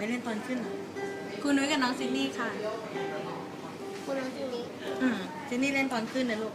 ไม่เล่นตอนขึ้นอะคุณนุ้ยกับน้องซินนี่ค่ะ คุณน้องทีนี้ อืมซินนี่เล่นตอนขึ้นนะลูก